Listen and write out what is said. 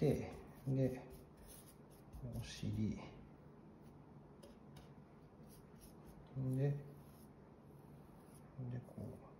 てでお尻。ででこう。